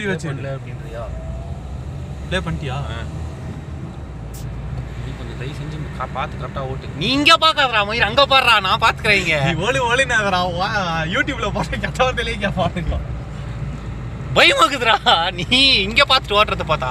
இப்படி வச்சு பண்ணல அப்படின்றியா? ப்ளே பண்ணிட்டியா? நீ கொஞ்சம் தயவு செஞ்சு பார்த்து கரெக்டாக ஓட்டு. நீ இங்கே பார்க்காதடா மயிர். அங்கே பாடுறா நான் பார்த்துக்கிறேங்க ஓலி ஓலி நகரா. யூடியூப்ல போட்ட கெட்ட வார்த்தையிலே இங்கே பாருங்க பயமாக்குதுடா. நீ இங்கே பார்த்துட்டு ஓட்டுறத பார்த்தா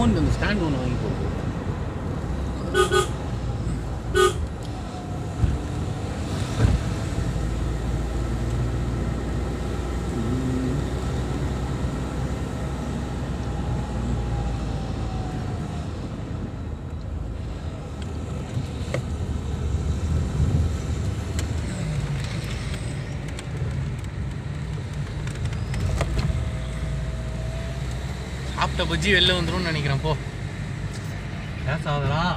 ஃபோன் அந்த ஸ்டாண்ட் ஒன்று வாங்கி போகும் பஜ்ஜி வெளில வந்துரும்னு நினைக்கிறேன் போ. பேசாதடா.